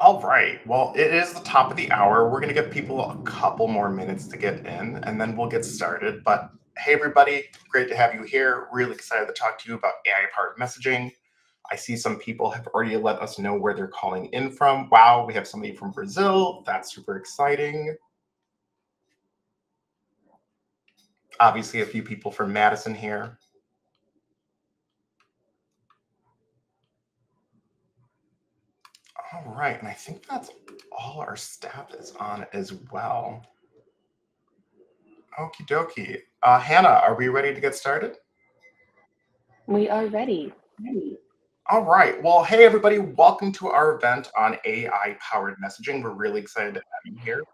All right. Well, it is the top of the hour. We're going to give people a couple more minutes to get in and then we'll get started. But hey, everybody, great to have you here. Really excited to talk to you about AI powered messaging. I see some people have already let us know where they're calling in from. Wow, we have somebody from Brazil. That's super exciting. Obviously, a few people from Madison here. All right, and I think that's all our staff is on as well. Okie dokie. Uh, Hannah, are we ready to get started? We are ready. ready. All right. Well, hey, everybody. Welcome to our event on AI powered messaging. We're really excited to have you here.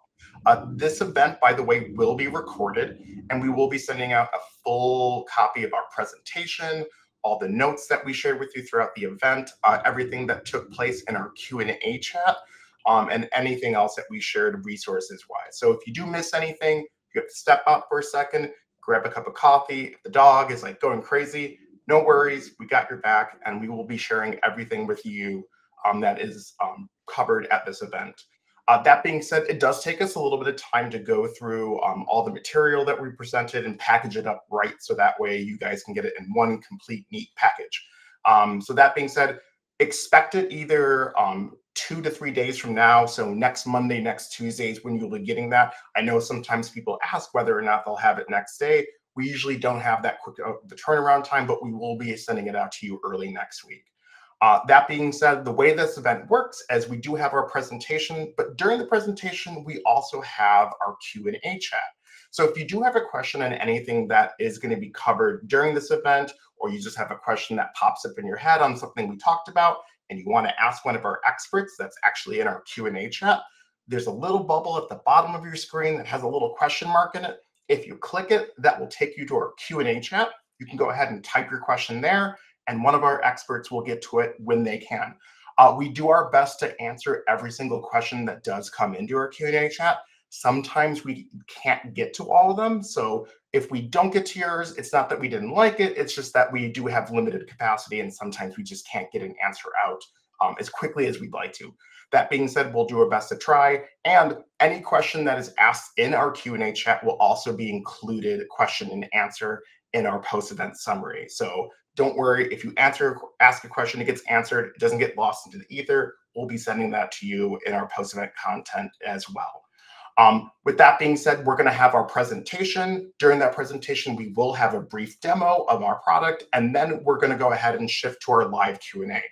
Uh, this event, by the way, will be recorded and we will be sending out a full copy of our presentation, all the notes that we shared with you throughout the event, uh, everything that took place in our Q&A chat, um, and anything else that we shared resources-wise. So if you do miss anything, you have to step out for a second, grab a cup of coffee. If the dog is like going crazy, no worries, we got your back, and we will be sharing everything with you um, that is um, covered at this event. Uh, that being said, it does take us a little bit of time to go through um, all the material that we presented and package it up right so that way you guys can get it in one complete, neat package. Um, so that being said, expect it either um, two to three days from now. So next Monday, next Tuesday is when you'll be getting that. I know sometimes people ask whether or not they'll have it next day. We usually don't have that quick uh, the turnaround time, but we will be sending it out to you early next week. Uh, that being said, the way this event works is we do have our presentation, but during the presentation, we also have our Q&A chat. So if you do have a question on anything that is going to be covered during this event, or you just have a question that pops up in your head on something we talked about, and you want to ask one of our experts that's actually in our Q&A chat, there's a little bubble at the bottom of your screen that has a little question mark in it. If you click it, that will take you to our Q&A chat. You can go ahead and type your question there and one of our experts will get to it when they can. Uh, we do our best to answer every single question that does come into our Q&A chat. Sometimes we can't get to all of them. So if we don't get to yours, it's not that we didn't like it. It's just that we do have limited capacity and sometimes we just can't get an answer out um, as quickly as we'd like to. That being said, we'll do our best to try. And any question that is asked in our Q&A chat will also be included question and answer in our post-event summary. So don't worry. If you answer, ask a question, it gets answered. It doesn't get lost into the ether. We'll be sending that to you in our post-event content as well. Um, with that being said, we're going to have our presentation. During that presentation, we will have a brief demo of our product, and then we're going to go ahead and shift to our live Q&A.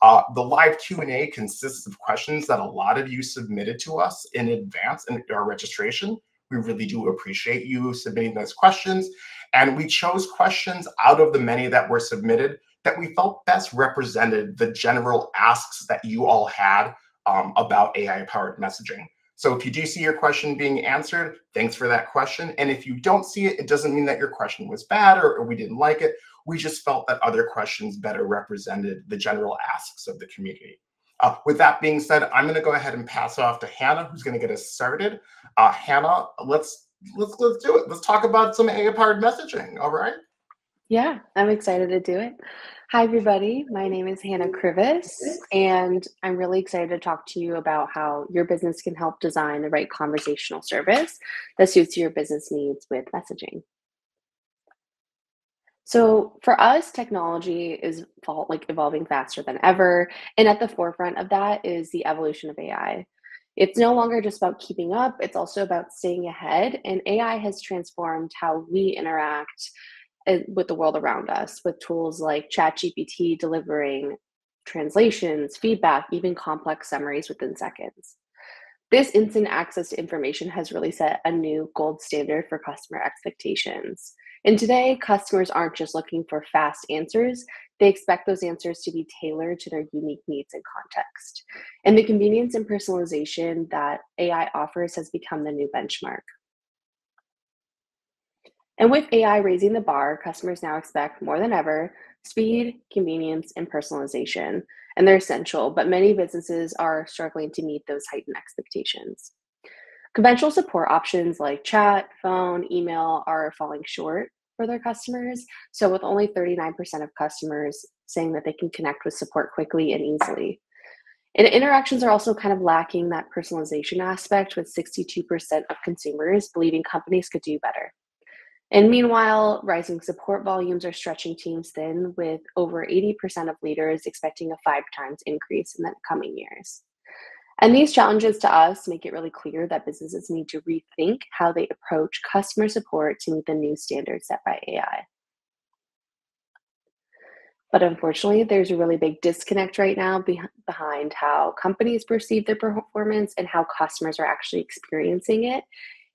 Uh, the live Q&A consists of questions that a lot of you submitted to us in advance in our registration. We really do appreciate you submitting those questions. And we chose questions out of the many that were submitted that we felt best represented the general asks that you all had um, about AI powered messaging. So if you do see your question being answered, thanks for that question. And if you don't see it, it doesn't mean that your question was bad or, or we didn't like it. We just felt that other questions better represented the general asks of the community. Uh, with that being said, I'm going to go ahead and pass off to Hannah, who's going to get us started. Uh, Hannah, let's let's let's do it. Let's talk about some AI powered messaging. All right. Yeah, I'm excited to do it. Hi, everybody. My name is Hannah Krivis, and I'm really excited to talk to you about how your business can help design the right conversational service that suits your business needs with messaging. So for us, technology is like evolving faster than ever, and at the forefront of that is the evolution of AI. It's no longer just about keeping up, it's also about staying ahead. And AI has transformed how we interact eh, with the world around us with tools like ChatGPT delivering translations, feedback, even complex summaries within seconds. This instant access to information has really set a new gold standard for customer expectations. And today, customers aren't just looking for fast answers, they expect those answers to be tailored to their unique needs and context. And the convenience and personalization that AI offers has become the new benchmark. And with AI raising the bar, customers now expect more than ever speed, convenience, and personalization. And they're essential, but many businesses are struggling to meet those heightened expectations. Conventional support options like chat, phone, email are falling short for their customers. So, with only 39% of customers saying that they can connect with support quickly and easily. And interactions are also kind of lacking that personalization aspect, with 62% of consumers believing companies could do better. And meanwhile, rising support volumes are stretching teams thin, with over 80% of leaders expecting a five times increase in the coming years. And these challenges to us make it really clear that businesses need to rethink how they approach customer support to meet the new standards set by AI. But unfortunately, there's a really big disconnect right now be- behind how companies perceive their performance and how customers are actually experiencing it.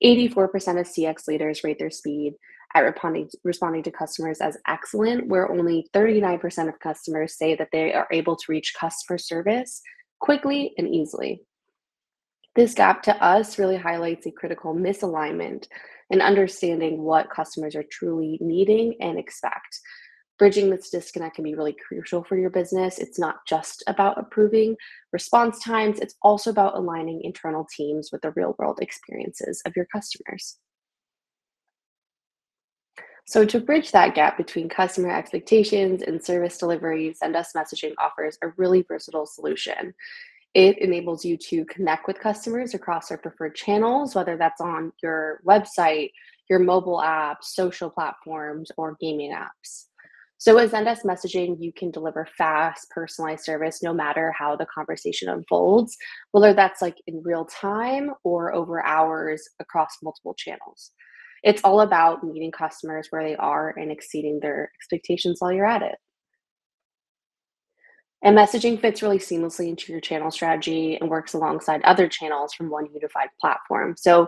84% of CX leaders rate their speed at responding, responding to customers as excellent, where only 39% of customers say that they are able to reach customer service quickly and easily. This gap to us really highlights a critical misalignment in understanding what customers are truly needing and expect bridging this disconnect can be really crucial for your business. It's not just about approving response times, it's also about aligning internal teams with the real world experiences of your customers. So, to bridge that gap between customer expectations and service delivery, Zendesk Messaging offers a really versatile solution. It enables you to connect with customers across their preferred channels, whether that's on your website, your mobile app, social platforms, or gaming apps. So with Zendesk messaging, you can deliver fast, personalized service no matter how the conversation unfolds, whether that's like in real time or over hours across multiple channels. It's all about meeting customers where they are and exceeding their expectations while you're at it. And messaging fits really seamlessly into your channel strategy and works alongside other channels from one unified platform. So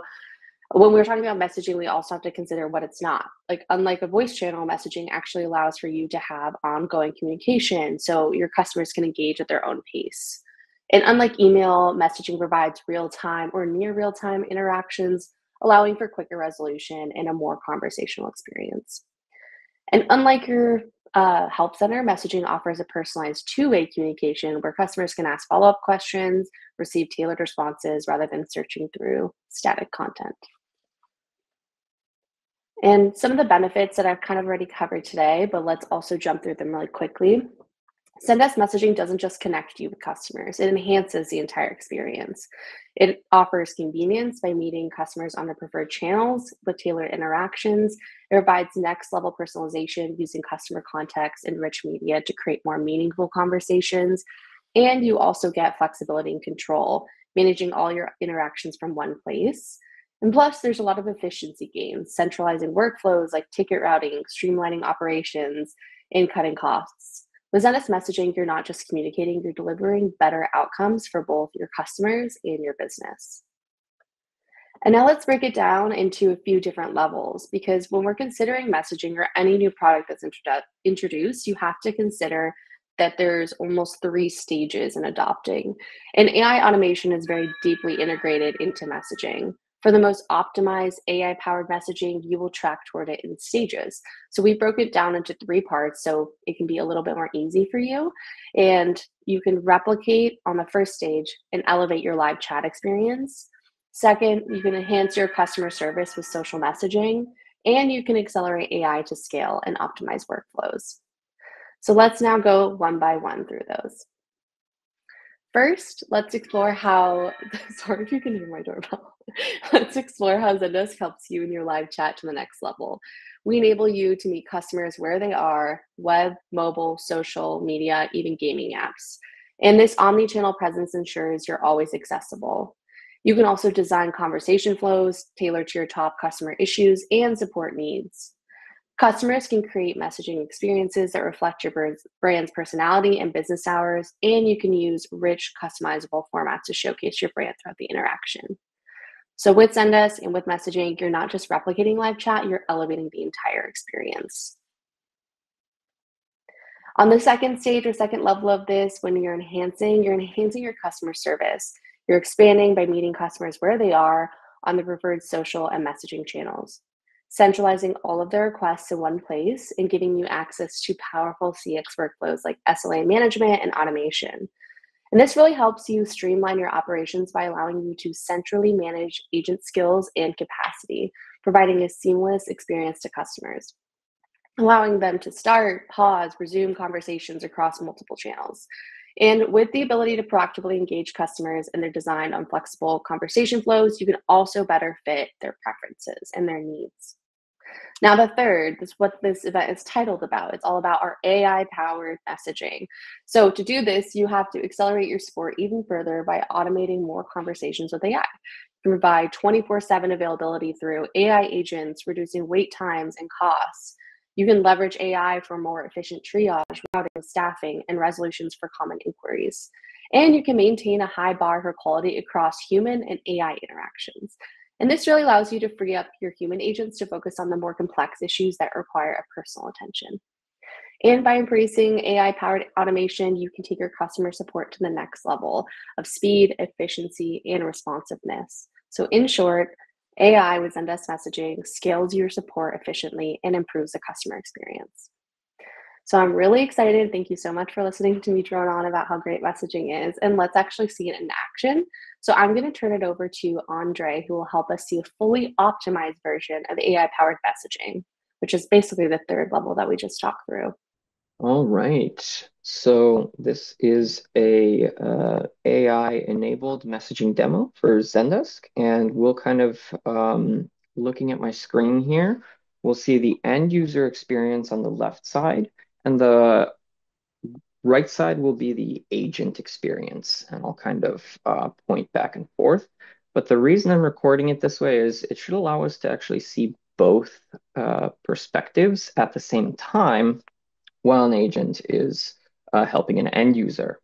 when we're talking about messaging, we also have to consider what it's not. Like, unlike a voice channel, messaging actually allows for you to have ongoing communication so your customers can engage at their own pace. And unlike email, messaging provides real time or near real time interactions, allowing for quicker resolution and a more conversational experience. And unlike your uh, help center, messaging offers a personalized two way communication where customers can ask follow up questions, receive tailored responses rather than searching through static content. And some of the benefits that I've kind of already covered today, but let's also jump through them really quickly. Zendesk messaging doesn't just connect you with customers, it enhances the entire experience. It offers convenience by meeting customers on their preferred channels with tailored interactions. It provides next level personalization using customer context and rich media to create more meaningful conversations. And you also get flexibility and control, managing all your interactions from one place. And plus, there's a lot of efficiency gains, centralizing workflows like ticket routing, streamlining operations, and cutting costs. With Zendesk messaging, you're not just communicating, you're delivering better outcomes for both your customers and your business. And now let's break it down into a few different levels because when we're considering messaging or any new product that's introdu- introduced, you have to consider that there's almost three stages in adopting. And AI automation is very deeply integrated into messaging. For the most optimized AI powered messaging, you will track toward it in stages. So we broke it down into three parts so it can be a little bit more easy for you. And you can replicate on the first stage and elevate your live chat experience. Second, you can enhance your customer service with social messaging, and you can accelerate AI to scale and optimize workflows. So let's now go one by one through those. First, let's explore how, sorry if you can hear my doorbell. let's explore how Zendesk helps you in your live chat to the next level. We enable you to meet customers where they are web, mobile, social, media, even gaming apps. And this omni channel presence ensures you're always accessible. You can also design conversation flows tailored to your top customer issues and support needs. Customers can create messaging experiences that reflect your brand's personality and business hours, and you can use rich, customizable formats to showcase your brand throughout the interaction. So, with Zendesk and with messaging, you're not just replicating live chat, you're elevating the entire experience. On the second stage or second level of this, when you're enhancing, you're enhancing your customer service. You're expanding by meeting customers where they are on the preferred social and messaging channels centralizing all of their requests in one place and giving you access to powerful CX workflows like SLA management and automation. And this really helps you streamline your operations by allowing you to centrally manage agent skills and capacity, providing a seamless experience to customers, allowing them to start, pause, resume conversations across multiple channels. And with the ability to proactively engage customers in their design on flexible conversation flows, you can also better fit their preferences and their needs. Now, the third, this what this event is titled about. It's all about our AI powered messaging. So, to do this, you have to accelerate your support even further by automating more conversations with AI. provide 24 7 availability through AI agents, reducing wait times and costs. You can leverage AI for more efficient triage, routing, staffing, and resolutions for common inquiries. And you can maintain a high bar for quality across human and AI interactions. And this really allows you to free up your human agents to focus on the more complex issues that require a personal attention. And by embracing AI powered automation, you can take your customer support to the next level of speed, efficiency, and responsiveness. So, in short, AI with Zendesk messaging scales your support efficiently and improves the customer experience. So I'm really excited. Thank you so much for listening to me drone on about how great messaging is. And let's actually see it in action. So I'm going to turn it over to Andre, who will help us see a fully optimized version of AI powered messaging, which is basically the third level that we just talked through. All right. So this is a uh, AI-enabled messaging demo for Zendesk, and we'll kind of um, looking at my screen here. We'll see the end user experience on the left side, and the right side will be the agent experience, and I'll kind of uh, point back and forth. But the reason I'm recording it this way is it should allow us to actually see both uh, perspectives at the same time while an agent is uh, helping an end user.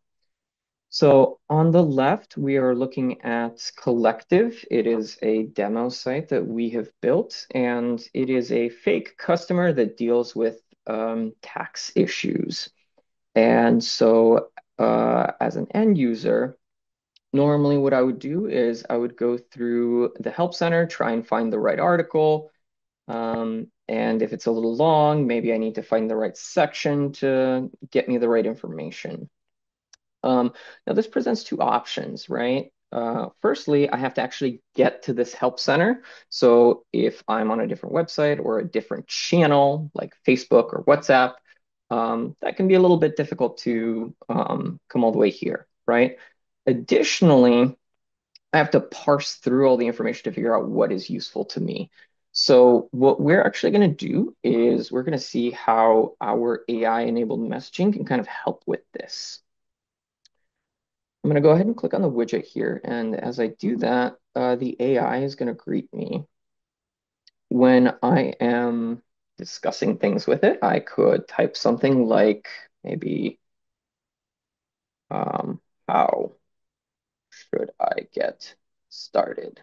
So on the left, we are looking at Collective. It is a demo site that we have built, and it is a fake customer that deals with um, tax issues. And so uh, as an end user, normally what I would do is I would go through the help center, try and find the right article. Um, and if it's a little long, maybe I need to find the right section to get me the right information. Um, now this presents two options, right? Uh, firstly, I have to actually get to this help center. So if I'm on a different website or a different channel like Facebook or WhatsApp, um, that can be a little bit difficult to um, come all the way here, right? Additionally, I have to parse through all the information to figure out what is useful to me. So what we're actually going to do is we're going to see how our AI-enabled messaging can kind of help with this. I'm going to go ahead and click on the widget here. And as I do that, uh, the AI is going to greet me. When I am discussing things with it, I could type something like maybe, um, how should I get started?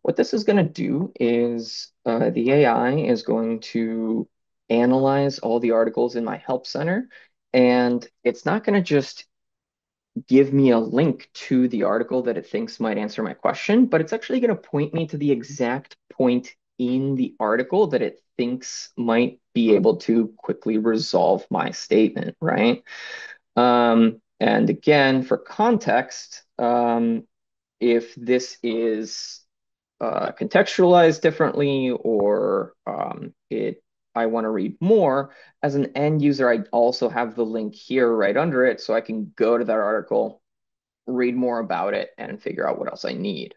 What this is going to do is uh, the AI is going to analyze all the articles in my help center, and it's not going to just give me a link to the article that it thinks might answer my question, but it's actually going to point me to the exact point in the article that it thinks might be able to quickly resolve my statement, right? Um, and again, for context, um, if this is uh, contextualized differently or um, it I want to read more, as an end user, I also have the link here right under it, so I can go to that article, read more about it, and figure out what else I need.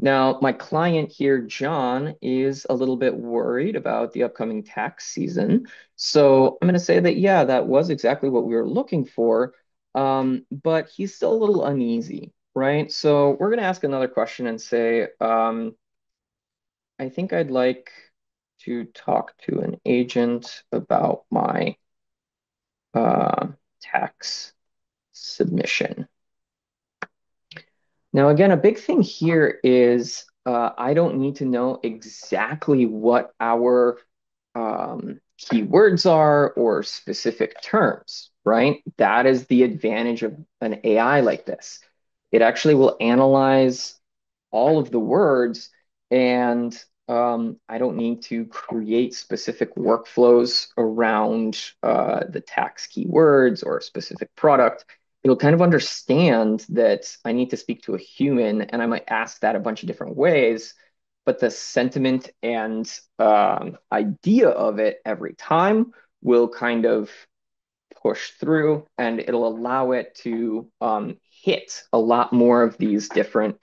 Now, my client here, John, is a little bit worried about the upcoming tax season. So I'm going to say that, yeah, that was exactly what we were looking for, um, but he's still a little uneasy, right? So we're going to ask another question and say, um, I think I'd like to talk to an agent about my uh, tax submission. Now, again, a big thing here is uh, I don't need to know exactly what our um, keywords are or specific terms, right? That is the advantage of an AI like this. It actually will analyze all of the words and um, I don't need to create specific workflows around uh, the tax keywords or a specific product. It'll kind of understand that I need to speak to a human and I might ask that a bunch of different ways, but the sentiment and um, idea of it every time will kind of push through and it'll allow it to um, hit a lot more of these different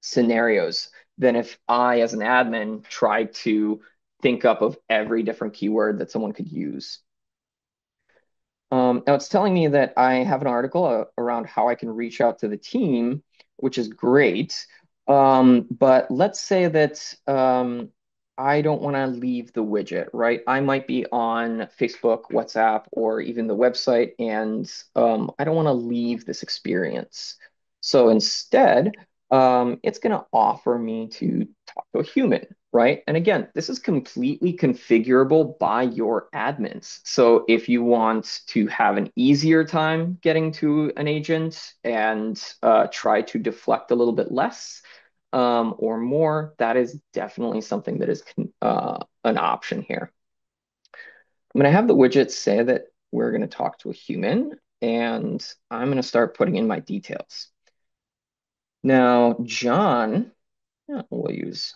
scenarios than if I, as an admin, tried to think up of every different keyword that someone could use. Um, now it's telling me that I have an article uh, around how I can reach out to the team, which is great. Um, but let's say that um, I don't want to leave the widget, right? I might be on Facebook, WhatsApp, or even the website, and um, I don't want to leave this experience. So instead, um, it's going to offer me to talk to a human, right? And again, this is completely configurable by your admins. So if you want to have an easier time getting to an agent and uh, try to deflect a little bit less um, or more, that is definitely something that is uh, an option here. I'm going to have the widget say that we're going to talk to a human, and I'm going to start putting in my details. Now, John, we'll use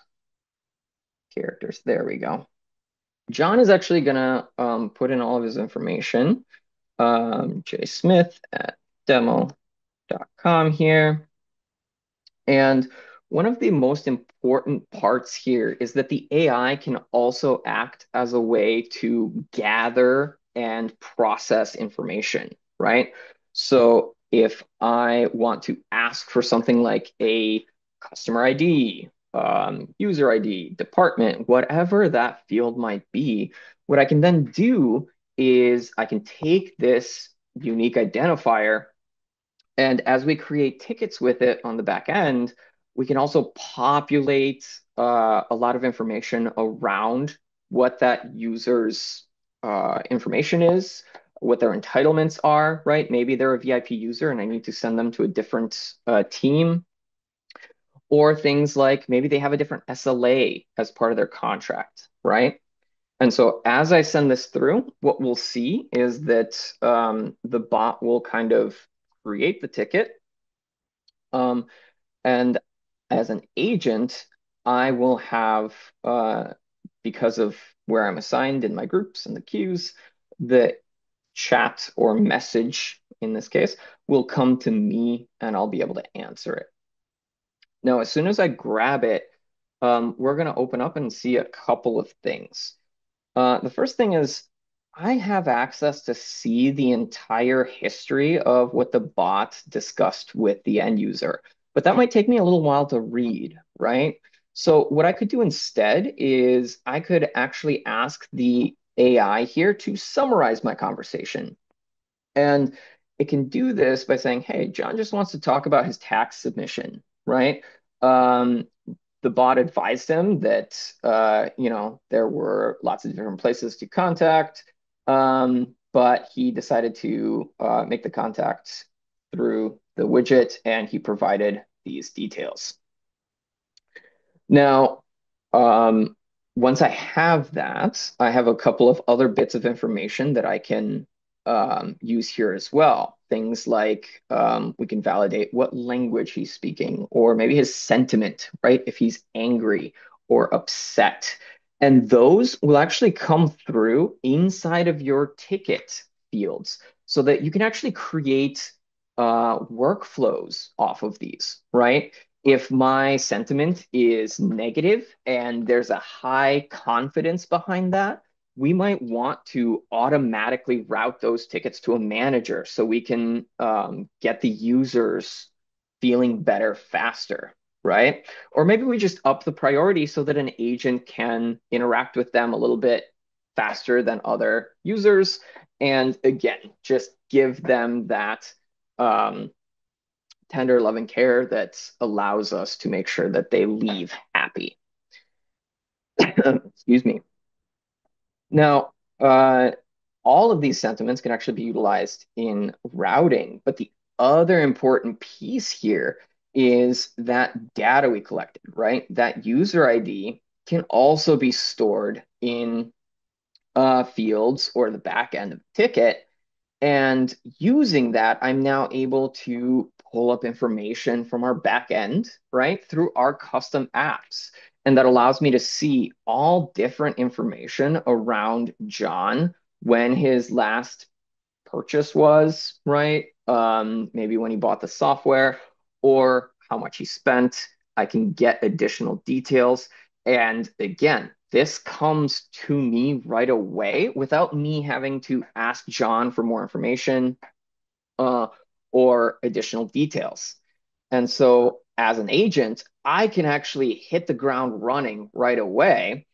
characters. There we go. John is actually going to um, put in all of his information. Um, jsmith at demo.com here. And one of the most important parts here is that the AI can also act as a way to gather and process information, right? So if I want to ask for something like a customer ID, um, user ID, department, whatever that field might be, what I can then do is I can take this unique identifier and as we create tickets with it on the back end, we can also populate uh, a lot of information around what that user's uh, information is, what their entitlements are, right? Maybe they're a VIP user and I need to send them to a different uh, team. Or things like maybe they have a different SLA as part of their contract, right? And so as I send this through, what we'll see is that um, the bot will kind of create the ticket. Um, and as an agent, I will have, uh, because of where I'm assigned in my groups and the queues, the chat or message in this case will come to me and I'll be able to answer it. Now, as soon as I grab it, um, we're going to open up and see a couple of things. Uh, the first thing is I have access to see the entire history of what the bot discussed with the end user, but that might take me a little while to read, right? So what I could do instead is I could actually ask the AI here to summarize my conversation. And it can do this by saying, hey, John just wants to talk about his tax submission, right? Um, the bot advised him that, uh, you know, there were lots of different places to contact, um, but he decided to uh, make the contact through the widget and he provided these details. Now, um, once I have that, I have a couple of other bits of information that I can um, use here as well. Things like um, we can validate what language he's speaking, or maybe his sentiment, right? If he's angry or upset. And those will actually come through inside of your ticket fields so that you can actually create uh, workflows off of these, right? If my sentiment is negative and there's a high confidence behind that, we might want to automatically route those tickets to a manager so we can um, get the users feeling better faster, right? Or maybe we just up the priority so that an agent can interact with them a little bit faster than other users. And again, just give them that um, tender loving care that allows us to make sure that they leave happy. Excuse me. Now, uh, all of these sentiments can actually be utilized in routing, but the other important piece here is that data we collected, right? That user ID can also be stored in uh, fields or the back end of the ticket. And using that, I'm now able to pull up information from our back end, right, through our custom apps. And that allows me to see all different information around John when his last purchase was, right? Um, maybe when he bought the software or how much he spent. I can get additional details. And again, this comes to me right away without me having to ask John for more information uh, or additional details. And so as an agent, I can actually hit the ground running right away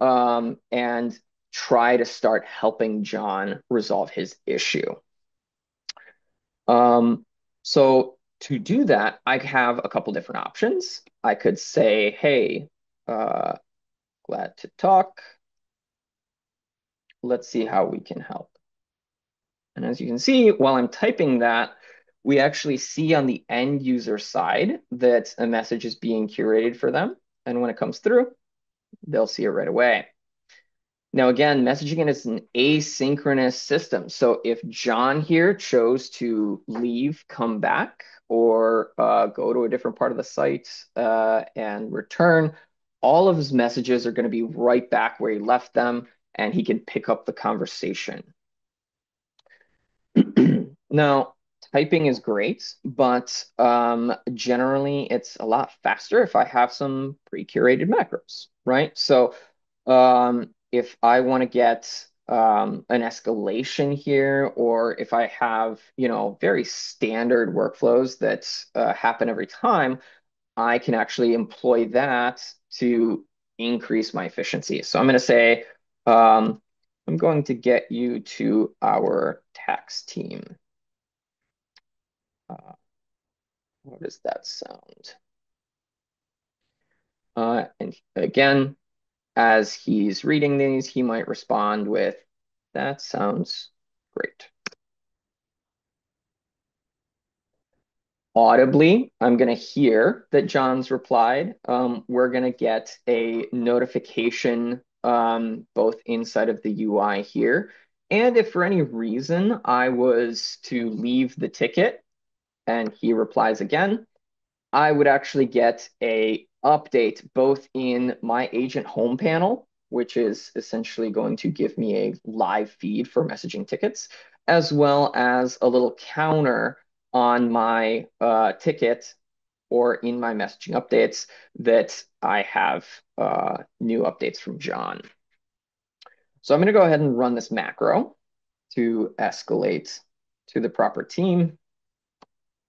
um, and try to start helping John resolve his issue. Um, so to do that, I have a couple different options. I could say, hey, uh, glad to talk. Let's see how we can help. And as you can see, while I'm typing that, we actually see on the end user side that a message is being curated for them. And when it comes through, they'll see it right away. Now, again, messaging is an asynchronous system. So if John here chose to leave, come back, or uh, go to a different part of the site uh, and return, all of his messages are going to be right back where he left them, and he can pick up the conversation. now, typing is great, but um, generally it's a lot faster if I have some pre-curated macros, right? So um, if I want to get um, an escalation here, or if I have, you know, very standard workflows that uh, happen every time, I can actually employ that to increase my efficiency. So I'm going to say, um, I'm going to get you to our tax team. Uh, how does that sound? Uh, and again, as he's reading these, he might respond with, that sounds great. Audibly, I'm going to hear that John's replied. Um, we're going to get a notification um, both inside of the UI here. And if for any reason I was to leave the ticket and he replies again, I would actually get a update both in my agent home panel, which is essentially going to give me a live feed for messaging tickets, as well as a little counter on my uh, ticket or in my messaging updates that I have uh, new updates from John. So I'm going to go ahead and run this macro to escalate to the proper team.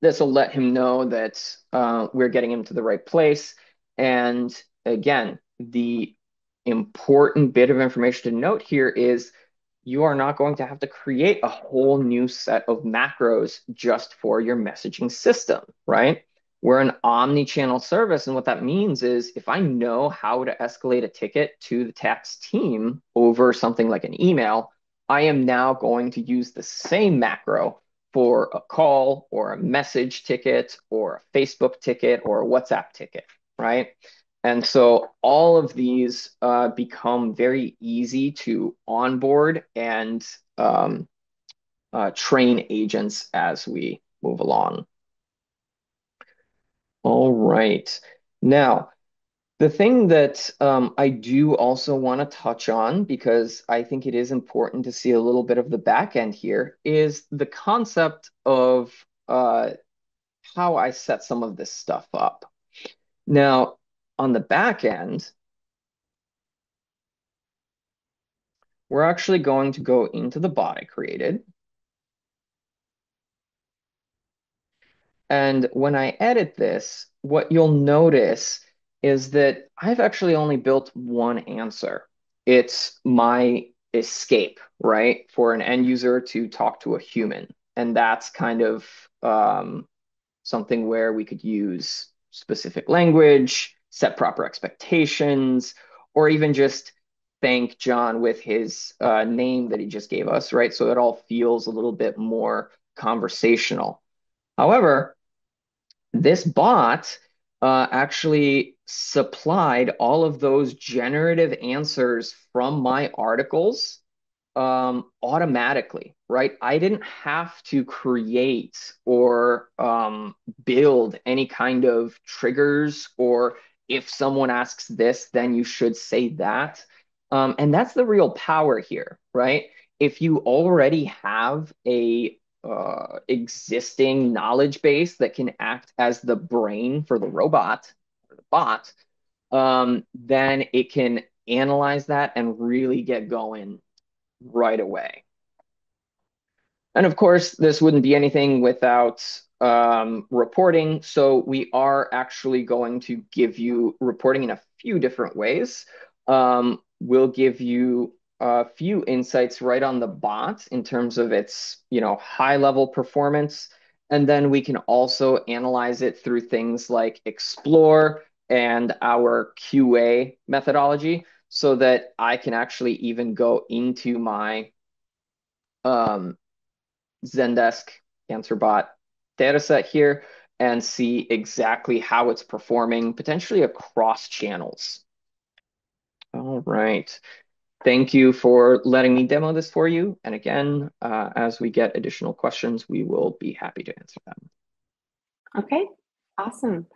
This will let him know that uh, we're getting him to the right place and again, the important bit of information to note here is you are not going to have to create a whole new set of macros just for your messaging system, right? We're an omni-channel service. And what that means is if I know how to escalate a ticket to the tax team over something like an email, I am now going to use the same macro for a call or a message ticket or a Facebook ticket or a WhatsApp ticket right? And so all of these uh, become very easy to onboard and um, uh, train agents as we move along. All right. Now, the thing that um, I do also want to touch on, because I think it is important to see a little bit of the back end here, is the concept of uh, how I set some of this stuff up. Now, on the back end, we're actually going to go into the bot I created. And when I edit this, what you'll notice is that I've actually only built one answer. It's my escape, right? For an end user to talk to a human. And that's kind of um, something where we could use specific language, set proper expectations, or even just thank John with his uh, name that he just gave us, right? So it all feels a little bit more conversational. However, this bot uh, actually supplied all of those generative answers from my articles um, automatically, right? I didn't have to create or um, build any kind of triggers or if someone asks this, then you should say that. Um, and that's the real power here, right? If you already have a uh, existing knowledge base that can act as the brain for the robot or the bot, um, then it can analyze that and really get going right away. And of course, this wouldn't be anything without um, reporting. So we are actually going to give you reporting in a few different ways. Um, we'll give you a few insights right on the bot in terms of its you know high level performance. And then we can also analyze it through things like explore and our qa methodology so that i can actually even go into my um, zendesk answerbot dataset here and see exactly how it's performing potentially across channels. All right Thank you for letting me demo this for you. And again, uh, as we get additional questions, we will be happy to answer them. Okay, awesome.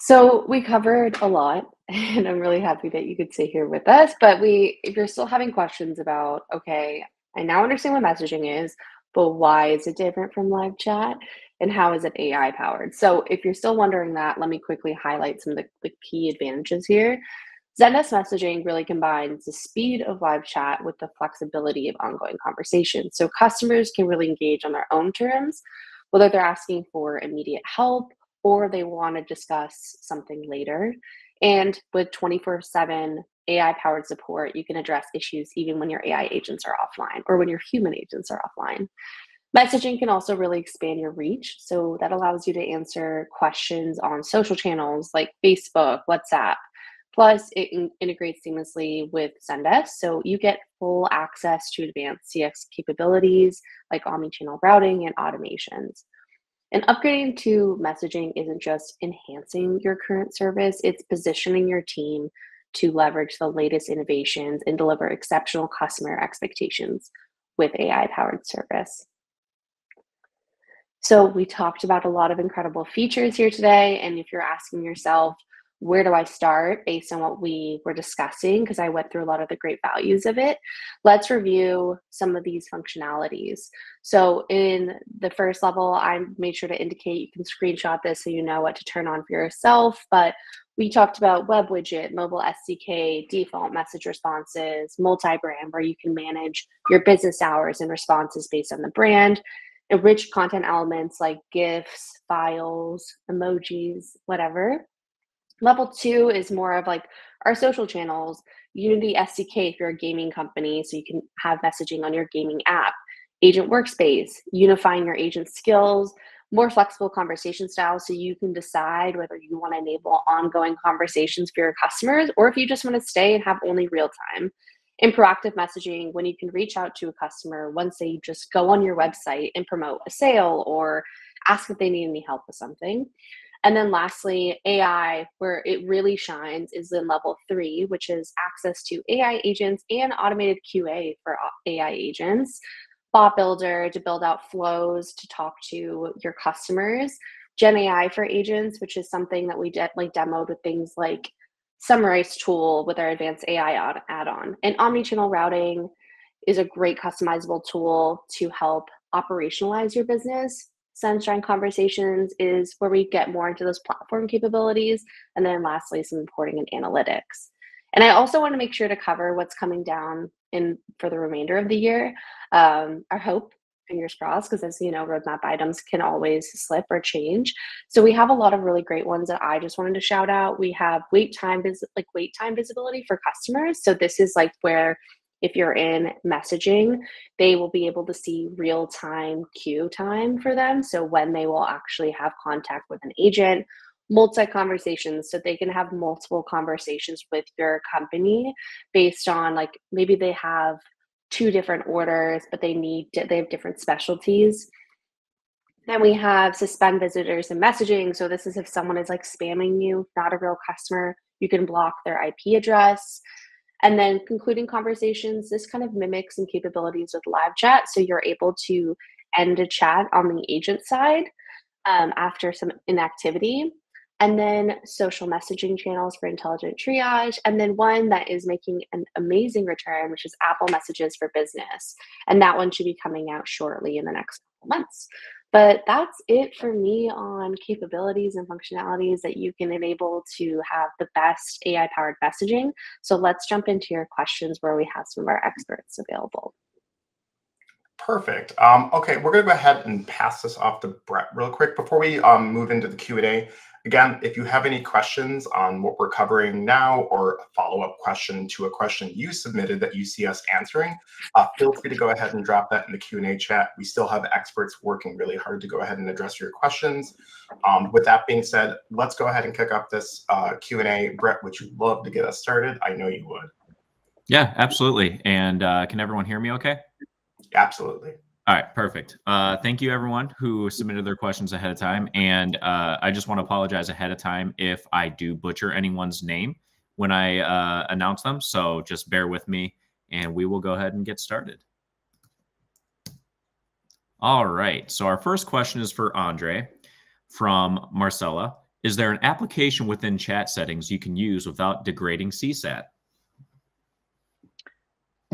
So we covered a lot, and I'm really happy that you could sit here with us. But we, if you're still having questions about, okay, I now understand what messaging is, but why is it different from live chat? And how is it AI powered? So if you're still wondering that, let me quickly highlight some of the, the key advantages here. Zendesk messaging really combines the speed of live chat with the flexibility of ongoing conversations. So customers can really engage on their own terms, whether they're asking for immediate help or they want to discuss something later. And with 24 7 AI powered support, you can address issues even when your AI agents are offline or when your human agents are offline. Messaging can also really expand your reach. So that allows you to answer questions on social channels like Facebook, WhatsApp, Plus, it in- integrates seamlessly with Zendesk, so you get full access to advanced CX capabilities like omnichannel routing and automations. And upgrading to messaging isn't just enhancing your current service, it's positioning your team to leverage the latest innovations and deliver exceptional customer expectations with AI powered service. So, we talked about a lot of incredible features here today. And if you're asking yourself, where do I start based on what we were discussing? Because I went through a lot of the great values of it. Let's review some of these functionalities. So, in the first level, I made sure to indicate you can screenshot this so you know what to turn on for yourself. But we talked about web widget, mobile SDK, default message responses, multi brand, where you can manage your business hours and responses based on the brand. Enrich content elements like GIFs, files, emojis, whatever Level two is more of like our social channels, Unity SDK if you're a gaming company, so you can have messaging on your gaming app, agent workspace, unifying your agent skills, more flexible conversation styles so you can decide whether you want to enable ongoing conversations for your customers or if you just want to stay and have only real time. In proactive messaging, when you can reach out to a customer once they just go on your website and promote a sale or ask if they need any help with something. And then lastly, AI, where it really shines, is in level three, which is access to AI agents and automated QA for AI agents, bot builder to build out flows to talk to your customers, Gen AI for agents, which is something that we de- like demoed with things like Summarize tool with our advanced AI add-on, and omnichannel routing is a great customizable tool to help operationalize your business Sunshine Conversations is where we get more into those platform capabilities. And then lastly, some reporting and analytics. And I also want to make sure to cover what's coming down in for the remainder of the year. Um, our hope, fingers crossed, because as you know, roadmap items can always slip or change. So we have a lot of really great ones that I just wanted to shout out. We have wait time vis- like wait time visibility for customers. So this is like where if you're in messaging, they will be able to see real time queue time for them. So when they will actually have contact with an agent, multi conversations, so they can have multiple conversations with your company based on like maybe they have two different orders, but they need they have different specialties. Then we have suspend visitors and messaging. So this is if someone is like spamming you, not a real customer, you can block their IP address. And then concluding conversations, this kind of mimics some capabilities with live chat. So you're able to end a chat on the agent side um, after some inactivity. and then social messaging channels for intelligent triage, and then one that is making an amazing return, which is Apple Messages for Business. And that one should be coming out shortly in the next couple months. But that's it for me on capabilities and functionalities that you can enable to have the best AI powered messaging. So let's jump into your questions where we have some of our experts available. Perfect. Um, okay, we're going to go ahead and pass this off to Brett real quick before we um, move into the Q&A. Again, if you have any questions on what we're covering now or a follow-up question to a question you submitted that you see us answering, uh, feel free to go ahead and drop that in the Q&A chat. We still have experts working really hard to go ahead and address your questions. Um, with that being said, let's go ahead and kick off this uh, Q&A. Brett, would you love to get us started? I know you would. Yeah, absolutely. And uh, can everyone hear me okay? Absolutely. All right, perfect. Uh, thank you, everyone who submitted their questions ahead of time. And uh, I just want to apologize ahead of time if I do butcher anyone's name when I uh, announce them. So just bear with me and we will go ahead and get started. All right. So our first question is for Andre from Marcella. Is there an application within chat settings you can use without degrading CSAT?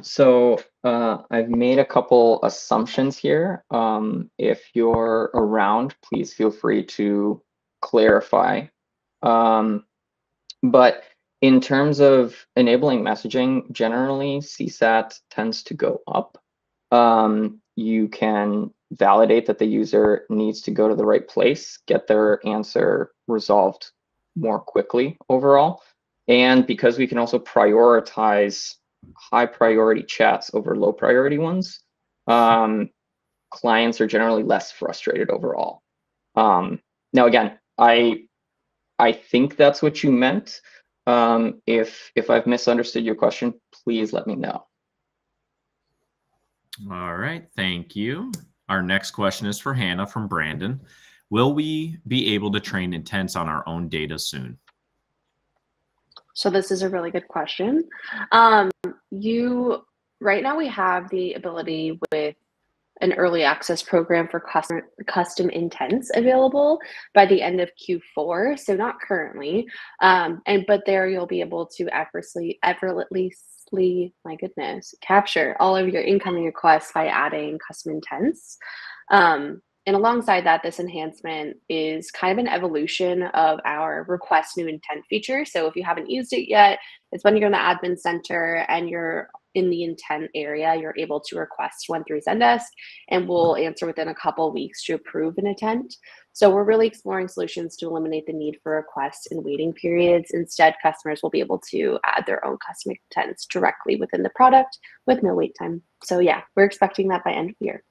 So uh, I've made a couple assumptions here. Um, if you're around, please feel free to clarify. Um, but in terms of enabling messaging, generally CSAT tends to go up. Um, you can validate that the user needs to go to the right place, get their answer resolved more quickly overall. And because we can also prioritize high priority chats over low priority ones, um, clients are generally less frustrated overall. Um, now, again, I I think that's what you meant. Um, if if I've misunderstood your question, please let me know. All right, thank you. Our next question is for Hannah from Brandon. Will we be able to train intents on our own data soon? So this is a really good question. Um, you right now we have the ability with an early access program for custom custom intents available by the end of Q4. So not currently, um, and but there you'll be able to effortlessly, effortlessly, my goodness, capture all of your incoming requests by adding custom intents. Um, and alongside that, this enhancement is kind of an evolution of our request new intent feature. So if you haven't used it yet, it's when you're in the admin center and you're in the intent area, you're able to request one through Zendesk and we'll answer within a couple weeks to approve an intent. So we're really exploring solutions to eliminate the need for requests and waiting periods. Instead, customers will be able to add their own custom intents directly within the product with no wait time. So yeah, we're expecting that by end of year.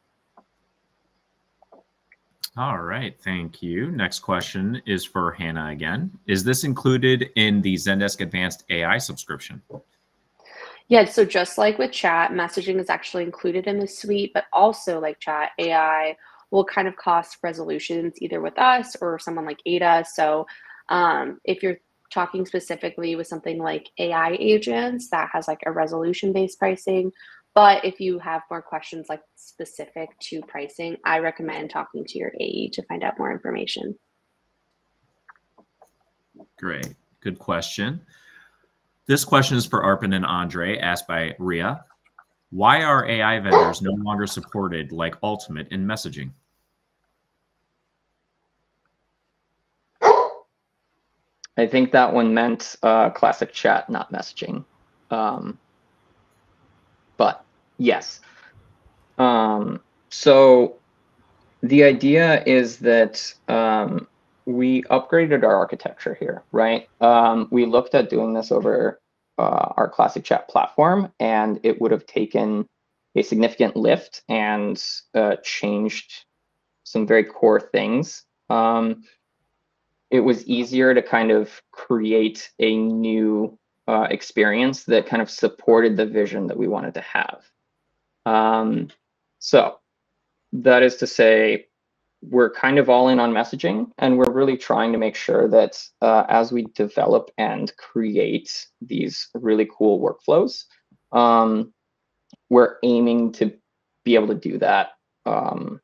All right, thank you. Next question is for Hannah again. Is this included in the Zendesk Advanced AI subscription? Yeah, so just like with chat, messaging is actually included in the suite, but also like chat, AI will kind of cost resolutions either with us or someone like Ada. So um, if you're talking specifically with something like AI agents that has like a resolution based pricing, but if you have more questions like specific to pricing, I recommend talking to your AE to find out more information. Great. Good question. This question is for Arpan and Andre, asked by Ria. Why are AI vendors no longer supported like Ultimate in messaging? I think that one meant uh, classic chat, not messaging. Um, but Yes. Um, so the idea is that um, we upgraded our architecture here, right? Um, we looked at doing this over uh, our classic chat platform, and it would have taken a significant lift and uh, changed some very core things. Um, it was easier to kind of create a new uh, experience that kind of supported the vision that we wanted to have. Um, so that is to say, we're kind of all in on messaging, and we're really trying to make sure that uh, as we develop and create these really cool workflows, um, we're aiming to be able to do that um,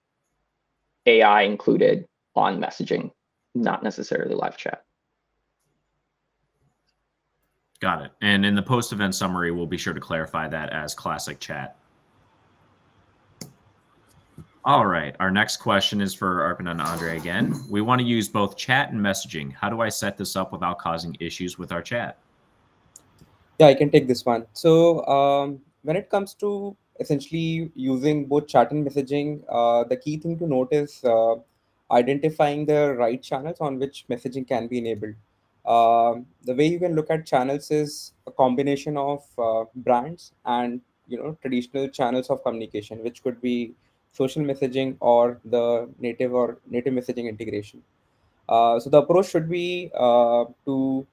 AI included on messaging, not necessarily live chat. Got it. And in the post event summary, we'll be sure to clarify that as classic chat. All right. Our next question is for Arpan and Andre again. We want to use both chat and messaging. How do I set this up without causing issues with our chat? Yeah, I can take this one. So um, when it comes to essentially using both chat and messaging, uh, the key thing to note is uh, identifying the right channels on which messaging can be enabled. Um, the way you can look at channels is a combination of uh, brands and you know traditional channels of communication, which could be social messaging or the native or native messaging integration. Uh, so the approach should be uh, to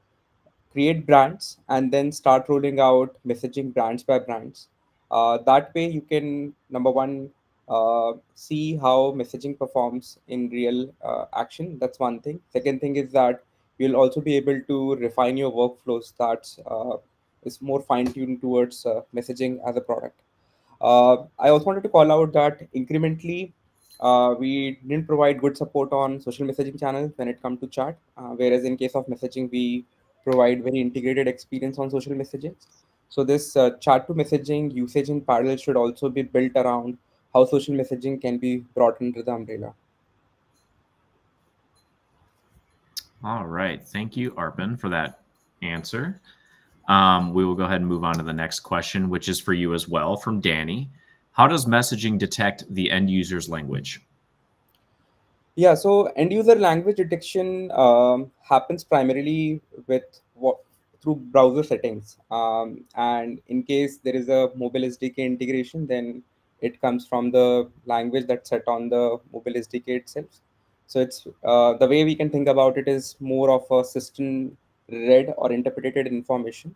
create brands and then start rolling out messaging brands by brands. Uh, that way, you can number one uh, see how messaging performs in real uh, action. That's one thing. Second thing is that you'll also be able to refine your workflows that uh, is more fine-tuned towards uh, messaging as a product. Uh, I also wanted to call out that incrementally, uh, we didn't provide good support on social messaging channels when it comes to chat, uh, whereas in case of messaging, we provide very integrated experience on social messaging. So this uh, chat to messaging usage in parallel should also be built around how social messaging can be brought under the umbrella. All right. Thank you, Arpan, for that answer. Um, we will go ahead and move on to the next question, which is for you as well from Danny. How does messaging detect the end user's language? Yeah, so end user language detection um, happens primarily with what through browser settings. Um, and in case there is a mobile SDK integration, then it comes from the language that's set on the mobile SDK itself. So it's uh, the way we can think about it is more of a system read or interpreted information.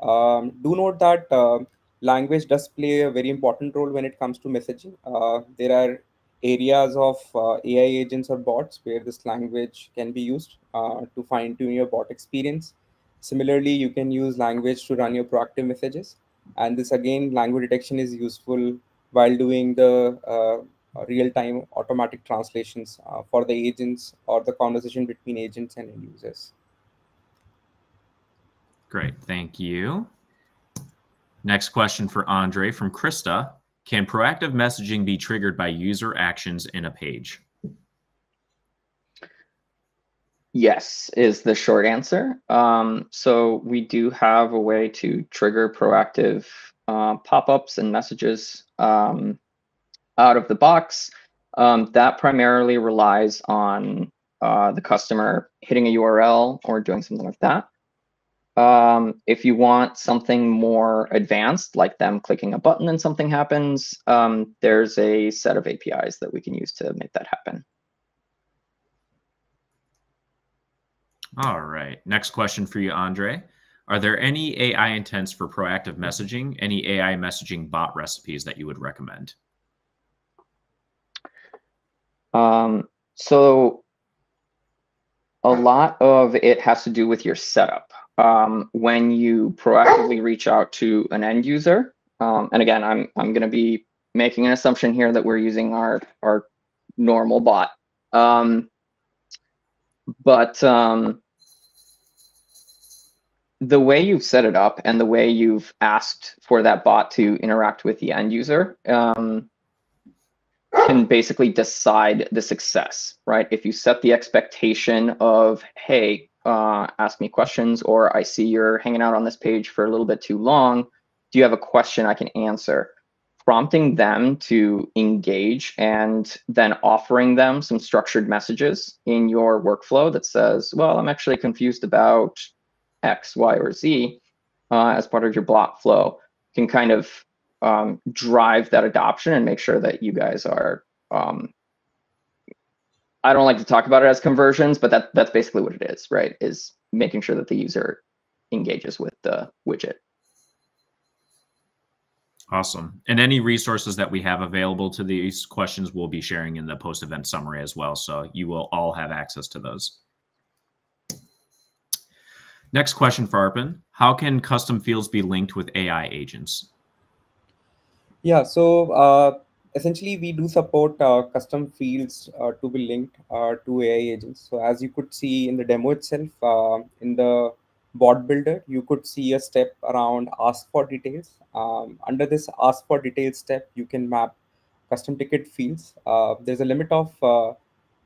Um, do note that uh, language does play a very important role when it comes to messaging. Uh, there are areas of uh, AI agents or bots where this language can be used uh, to fine tune your bot experience. Similarly, you can use language to run your proactive messages. And this again, language detection is useful while doing the uh, real-time automatic translations uh, for the agents or the conversation between agents and end users. Great, thank you. Next question for Andre from Krista. Can proactive messaging be triggered by user actions in a page? Yes, is the short answer. Um, so we do have a way to trigger proactive uh, pop-ups and messages um, out of the box. Um, that primarily relies on uh, the customer hitting a URL or doing something like that. Um, if you want something more advanced, like them clicking a button and something happens, um, there's a set of APIs that we can use to make that happen. All right. Next question for you, Andre. Are there any AI intents for proactive messaging? Any AI messaging bot recipes that you would recommend? Um, so a lot of it has to do with your setup. Um, when you proactively reach out to an end user, um, and again, I'm I'm going to be making an assumption here that we're using our our normal bot, um, but um, the way you've set it up and the way you've asked for that bot to interact with the end user um, can basically decide the success, right? If you set the expectation of, hey, uh, ask me questions, or I see you're hanging out on this page for a little bit too long. Do you have a question I can answer? Prompting them to engage and then offering them some structured messages in your workflow that says, well, I'm actually confused about X, Y, or Z uh, as part of your block flow can kind of um, drive that adoption and make sure that you guys are um, I don't like to talk about it as conversions, but that that's basically what it is, right? Is making sure that the user engages with the widget. Awesome. And any resources that we have available to these questions we'll be sharing in the post-event summary as well. So you will all have access to those. Next question for Arpan. How can custom fields be linked with AI agents? Yeah, so uh, essentially we do support uh, custom fields uh, to be linked uh, to AI agents. So as you could see in the demo itself, uh, in the bot builder, you could see a step around ask for details. Um, under this ask for details step, you can map custom ticket fields. Uh, there's a limit of uh,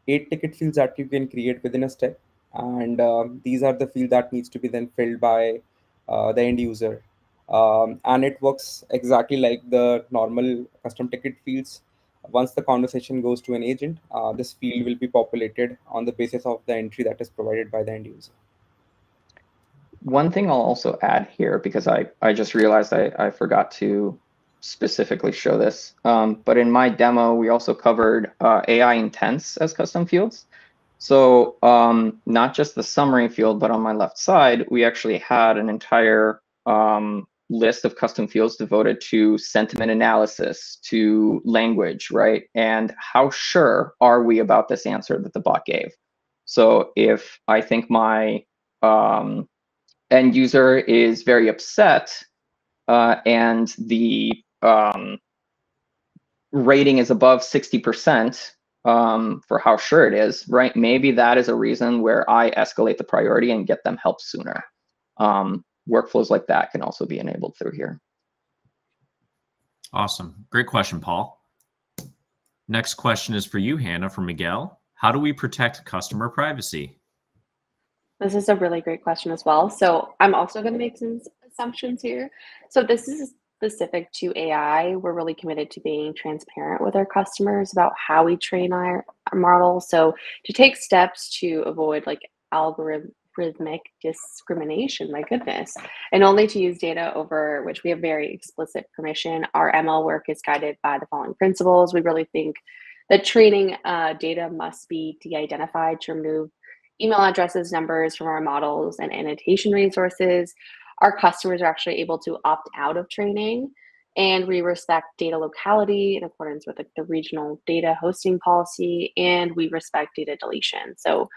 eight ticket fields that you can create within a step. And um, these are the field that needs to be then filled by the end user. Um, and it works exactly like the normal custom ticket fields. Once the conversation goes to an agent, uh, this field will be populated on the basis of the entry that is provided by the end user. One thing I'll also add here, because I, I just realized I, I forgot to specifically show this, um, but in my demo, we also covered uh, AI intents as custom fields. So um, not just the summary field, but on my left side, we actually had an entire um, list of custom fields devoted to sentiment analysis, to language, right? And how sure are we about this answer that the bot gave? So if I think my um, end user is very upset uh, and the um, rating is above 60% um, for how sure it is, right? Maybe that is a reason where I escalate the priority and get them help sooner. Um, workflows like that can also be enabled through here. Awesome. Great question, Paul. Next question is for you, Hannah, from Miguel. How do we protect customer privacy? This is a really great question as well. So I'm also going to make some assumptions here. So this is specific to AI. We're really committed to being transparent with our customers about how we train our, our model. So to take steps to avoid like algorithm rhythmic discrimination, my goodness, and only to use data over which we have very explicit permission. Our ML work is guided by the following principles. We really think that training uh, data must be de identified to remove email addresses, numbers from our models, and annotation resources. Our customers are actually able to opt out of training. And we respect data locality in accordance with the, the regional data hosting policy, and we respect data deletion. So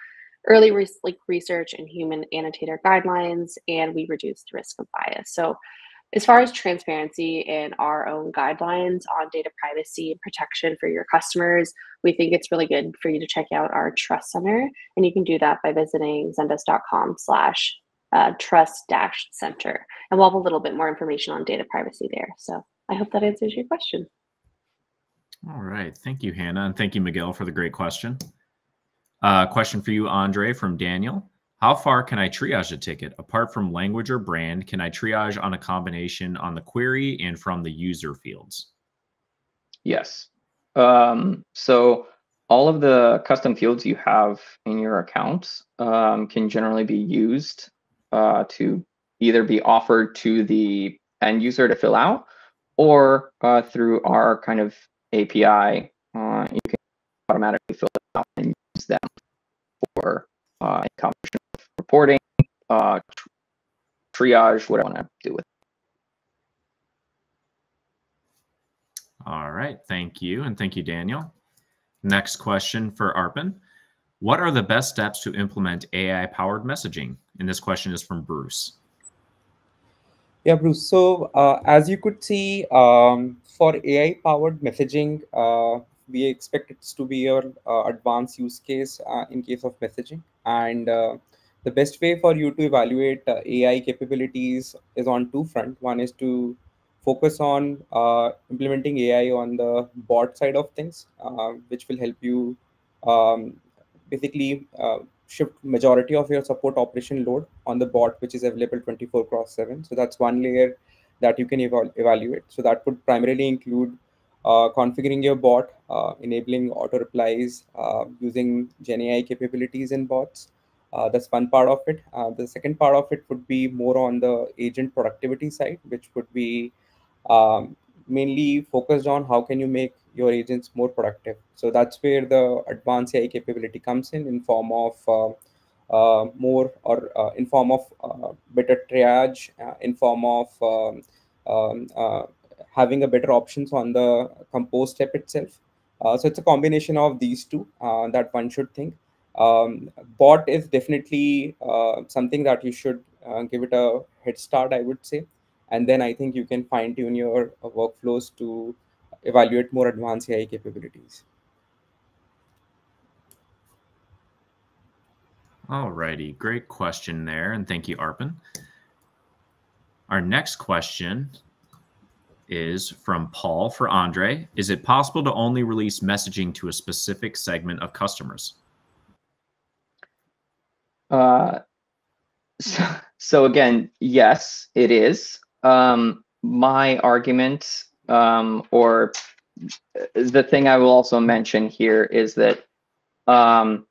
early like research and human annotator guidelines, and we reduce the risk of bias. So, as far as transparency and our own guidelines on data privacy and protection for your customers, we think it's really good for you to check out our Trust Center, and you can do that by visiting zendesk.com slash uh, trust dash center, and we'll have a little bit more information on data privacy there. So, I hope that answers your question. All right. Thank you, Hannah. And thank you, Miguel, for the great question. Uh, question for you, Andre, from Daniel. How far can I triage a ticket? Apart from language or brand, can I triage on a combination on the query and from the user fields? Yes. Um, so all of the custom fields you have in your account um, can generally be used uh, to either be offered to the end user to fill out or uh, through our kind of API, uh, you can automatically fill it out and them for uh, combination of reporting, uh, triage, what I want to do with. All right, thank you, and thank you, Daniel. Next question for Arpan. What are the best steps to implement AI-powered messaging? And this question is from Bruce. Yeah, Bruce. So uh, as you could see, um, for AI-powered messaging, uh, we expect it to be your uh, advanced use case uh, in case of messaging. And uh, the best way for you to evaluate uh, ai capabilities is on two front. One is to focus on uh, implementing ai on the bot side of things uh, which will help you um, basically shift majority of your support operation load on the bot which is available 24 cross 7 so that's one layer that you can eval- evaluate. So that would primarily include configuring your bot, uh, enabling auto replies uh, using GenAI capabilities in bots. Uh, that's one part of it. Uh, the second part of it would be more on the agent productivity side, which would be um, mainly focused on how can you make your agents more productive. So that's where the advanced AI capability comes in, in form of uh, more or in form of better triage, in form of um, um, having a better options on the compose step itself. Uh, so it's a combination of these two uh, that one should think. Um, bot is definitely uh, something that you should uh, give it a head start, I would say. And then I think you can fine tune your uh, workflows to evaluate more advanced AI capabilities. All righty, great question there, and thank you, Arpan. Our next question is from Paul for Andre. Is it possible to only release messaging to a specific segment of customers? Uh, so, so again, yes, it is. Um, my argument, um, or the thing I will also mention here is that um,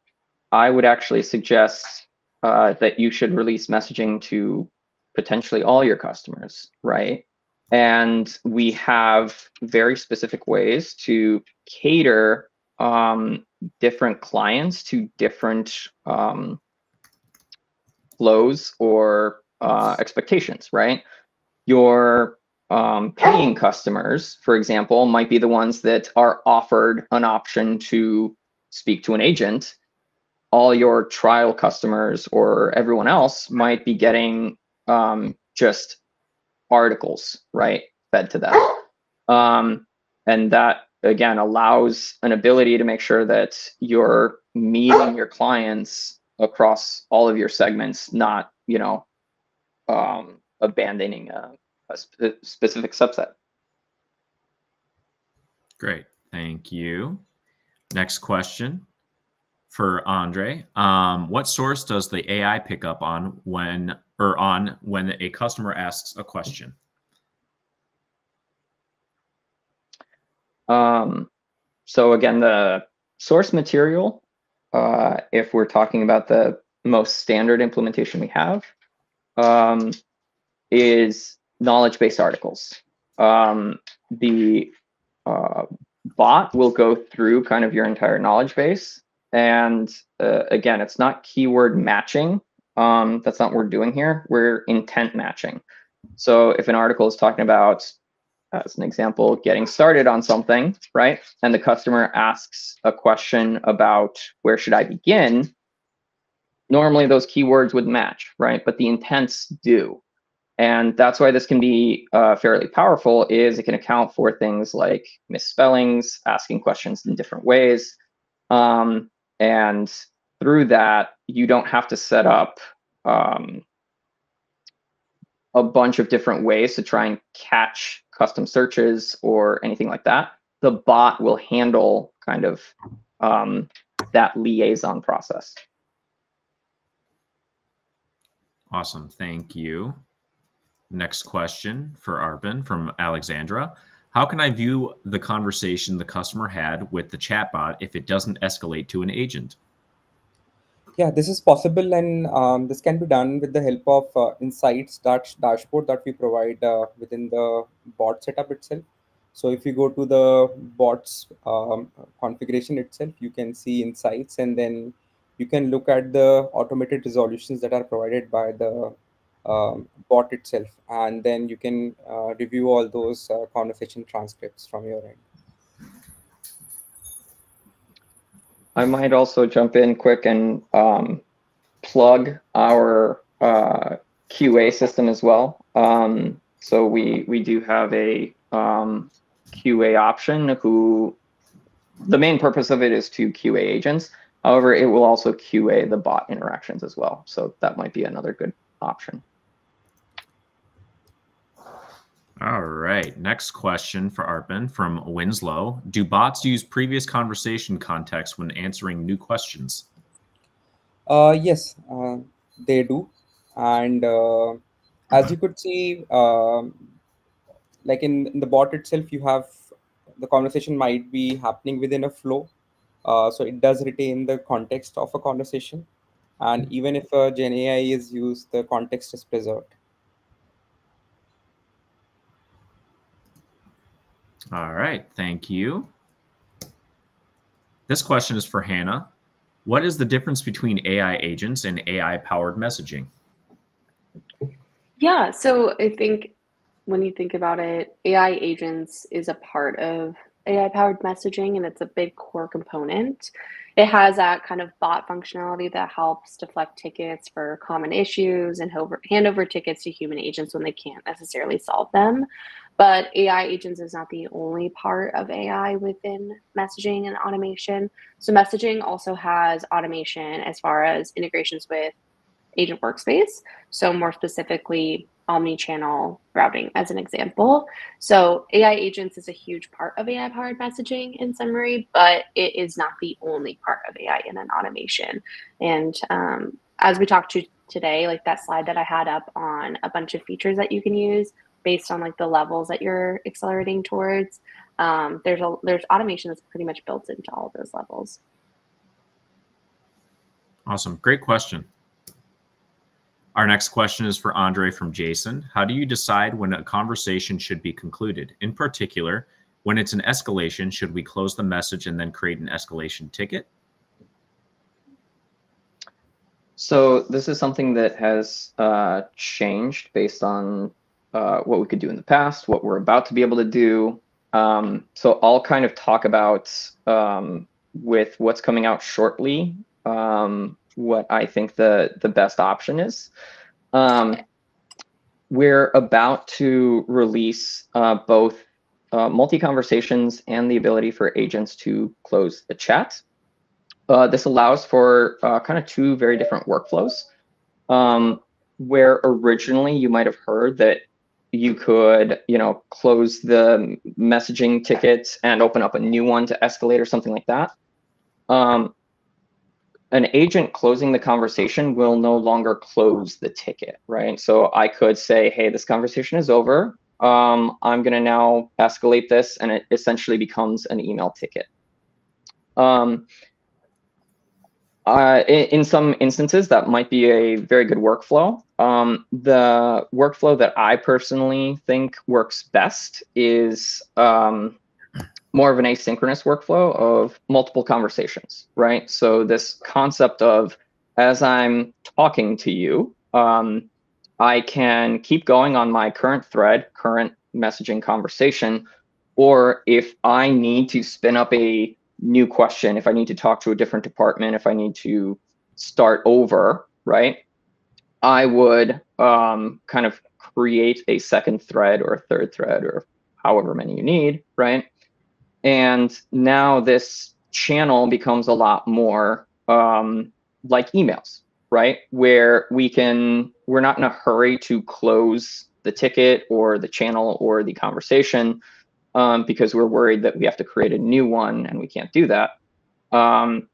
I would actually suggest uh, that you should release messaging to potentially all your customers, right? And we have very specific ways to cater um, different clients to different um, flows or uh, expectations, right? Your um, paying customers, for example, might be the ones that are offered an option to speak to an agent. All your trial customers or everyone else might be getting um, just articles, right, fed to them. Um, and that, again, allows an ability to make sure that you're meeting your clients across all of your segments, not, you know, um, abandoning a, a sp specific subset. Great. Thank you. Next question for Andre. Um, what source does the AI pick up on when or on when a customer asks a question? Um, so again, the source material, uh, if we're talking about the most standard implementation we have, um, is knowledge-based articles. Um, the uh, bot will go through kind of your entire knowledge base. And uh, again, it's not keyword matching. Um, that's not what we're doing here. We're intent matching. So if an article is talking about, as an example, getting started on something, right? And the customer asks a question about where should I begin? Normally those keywords would match, right? But the intents do. And that's why this can be uh, fairly powerful is it can account for things like misspellings, asking questions in different ways. Um, and through that, you don't have to set up um, a bunch of different ways to try and catch custom searches or anything like that. The bot will handle kind of um, that liaison process. Awesome. Thank you. Next question for Arpan from Alexandra. How can I view the conversation the customer had with the chatbot if it doesn't escalate to an agent? Yeah, this is possible, and um, this can be done with the help of uh, Insights dash dashboard that we provide uh, within the bot setup itself. So if you go to the bots um, configuration itself, you can see insights, and then you can look at the automated resolutions that are provided by the um, bot itself, and then you can uh, review all those uh, conversation transcripts from your end. I might also jump in quick and um, plug our uh, QA system as well. Um, so we we do have a um, QA option who the main purpose of it is to QA agents. However, it will also QA the bot interactions as well. So that might be another good option. All right. Next question for Arpan from Winslow. Do bots use previous conversation context when answering new questions? Uh, yes, uh, they do. And uh, as you could see, um, like in, in, the bot itself, you have the conversation might be happening within a flow. Uh, so it does retain the context of a conversation. And even if a Gen AI is used, the context is preserved. All right, thank you. This question is for Hannah. What is the difference between AI agents and AI powered messaging? Yeah, so I think when you think about it, AI agents is a part of AI powered messaging and it's a big core component. It has that kind of bot functionality that helps deflect tickets for common issues and hand over tickets to human agents when they can't necessarily solve them. But AI agents is not the only part of AI within messaging and automation. So messaging also has automation as far as integrations with agent workspace. So more specifically, omni-channel routing as an example. So AI agents is a huge part of AI powered messaging in summary, but it is not the only part of AI in an automation. And um, as we talked to today, like that slide that I had up on a bunch of features that you can use based on like the levels that you're accelerating towards. Um, there's a there's automation that's pretty much built into all those levels. Awesome, great question. Our next question is for Andre from Jason. How do you decide when a conversation should be concluded? In particular, when it's an escalation, should we close the message and then create an escalation ticket? So this is something that has uh, changed based on uh, what we could do in the past, what we're about to be able to do. Um, so I'll kind of talk about um, with what's coming out shortly, um, what I think the the best option is. Um, we're about to release uh, both uh, multi conversations and the ability for agents to close the chat. Uh, this allows for uh, kind of two very different workflows. Um, where originally you might have heard that you could, you know, close the messaging tickets and open up a new one to escalate or something like that. Um, an agent closing the conversation will no longer close the ticket, right? So I could say, hey, this conversation is over. Um, I'm going to now escalate this, and it essentially becomes an email ticket. Um, uh, in, in, some instances, that might be a very good workflow. Um, the workflow that I personally think works best is um, more of an asynchronous workflow of multiple conversations, right? So this concept of as I'm talking to you, um, I can keep going on my current thread, current messaging conversation, or if I need to spin up a new question, if I need to talk to a different department, if I need to start over, right? I would um, kind of create a second thread or a third thread or however many you need, right? And now this channel becomes a lot more um, like emails, right? Where we can, we're not in a hurry to close the ticket or the channel or the conversation um, because we're worried that we have to create a new one and we can't do that. Um,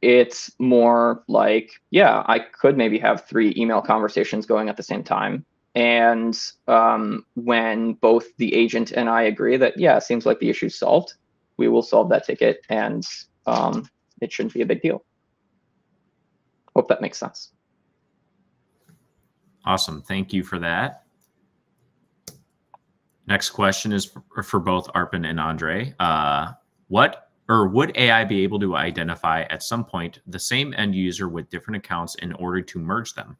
it's more like, yeah, I could maybe have three email conversations going at the same time. And um, when both the agent and I agree that, yeah, seems like the issue's solved, we will solve that ticket and um, it shouldn't be a big deal. Hope that makes sense. Awesome. Thank you for that. Next question is for, both Arpan and Andre. Uh, what or would AI be able to identify at some point the same end user with different accounts in order to merge them?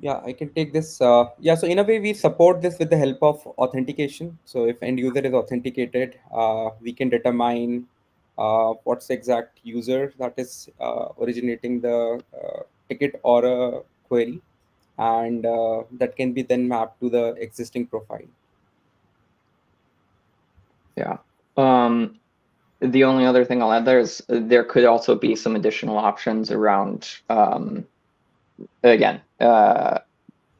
Yeah, I can take this. Uh, yeah, so in a way, we support this with the help of authentication. So if end user is authenticated, uh, we can determine uh, what's the exact user that is uh, originating the uh, ticket or a query and uh, that can be then mapped to the existing profile. Yeah. Um, the only other thing I'll add there is there could also be some additional options around, um, again, uh,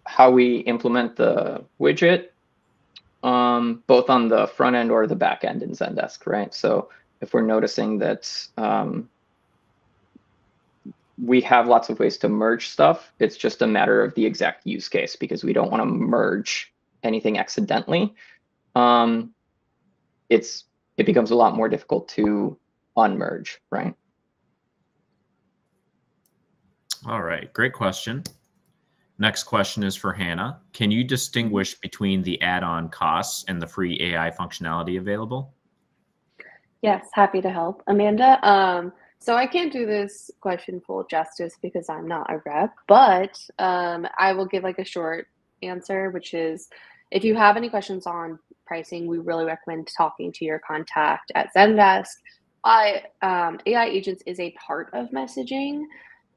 how we implement the widget, um, both on the front end or the back end in Zendesk, right? So if we're noticing that um, we have lots of ways to merge stuff. It's just a matter of the exact use case because we don't want to merge anything accidentally. Um, it's it becomes a lot more difficult to unmerge, right? All right, great question. Next question is for Hannah. Can you distinguish between the add-on costs and the free AI functionality available? Yes, happy to help. Amanda, um, so I can't do this question full justice because I'm not a rep, but um, I will give like a short answer, which is if you have any questions on pricing, we really recommend talking to your contact at Zendesk. I, um, AI agents is a part of messaging.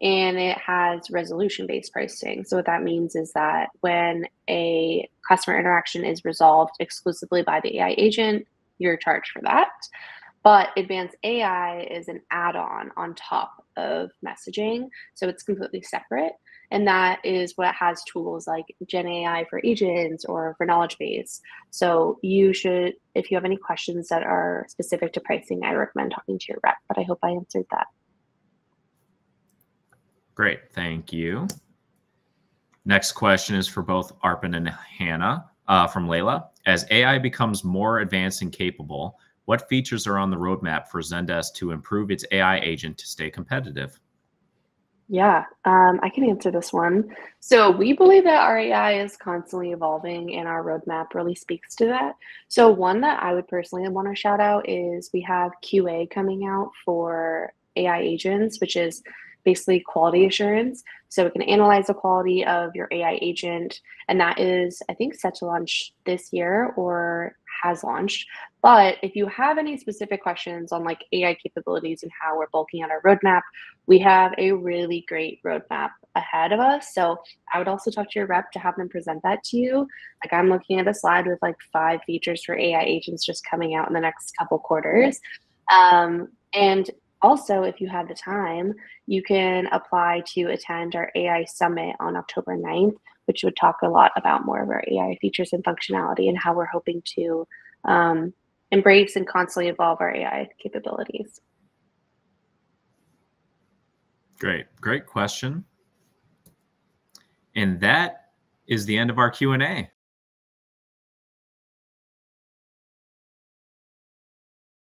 and it has resolution based pricing. So, what that means is that when a customer interaction is resolved exclusively by the AI agent, you're charged for that. But advanced AI is an add on on top of messaging. So, it's completely separate. And that is what has tools like Gen AI for agents or for knowledge base. So, you should, if you have any questions that are specific to pricing, I recommend talking to your rep. But I hope I answered that. Great, thank you. Next question is for both Arpan and Hannah uh, from Layla. As AI becomes more advanced and capable, what features are on the roadmap for Zendesk to improve its AI agent to stay competitive? Yeah, um, I can answer this one. So we believe that our AI is constantly evolving, and our roadmap really speaks to that. So one that I would personally want to shout out is we have QA coming out for AI agents, which is basically quality assurance. So it can analyze the quality of your AI agent, and that is, I think, set to launch this year or has launched. But if you have any specific questions on like AI capabilities and how we're bulking out our roadmap, we have a really great roadmap ahead of us. So I would also talk to your rep to have them present that to you. Like I'm looking at a slide with like five features for AI agents just coming out in the next couple quarters. Um, and also, if you have the time, you can apply to attend our AI Summit on October 9th, which would talk a lot about more of our AI features and functionality and how we're hoping to um, embrace and constantly evolve our AI capabilities. Great, great question. And that is the end of our Q&A.